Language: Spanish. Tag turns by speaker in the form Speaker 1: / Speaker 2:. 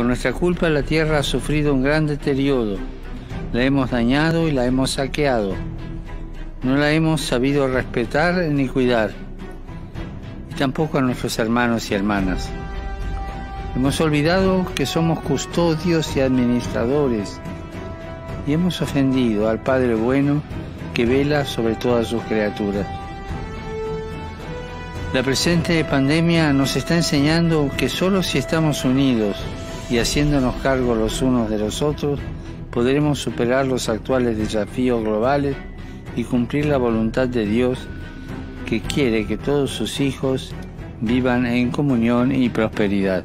Speaker 1: Por nuestra culpa la tierra ha sufrido un gran deterioro. La hemos dañado y la hemos saqueado. No la hemos sabido respetar ni cuidar. Y tampoco a nuestros hermanos y hermanas. Hemos olvidado que somos custodios y administradores. Y hemos ofendido al Padre bueno que vela sobre todas sus criaturas. La presente pandemia nos está enseñando que solo si estamos unidos y haciéndonos cargo los unos de los otros, podremos superar los actuales desafíos globales y cumplir la voluntad de Dios que quiere que todos sus hijos vivan en comunión y prosperidad.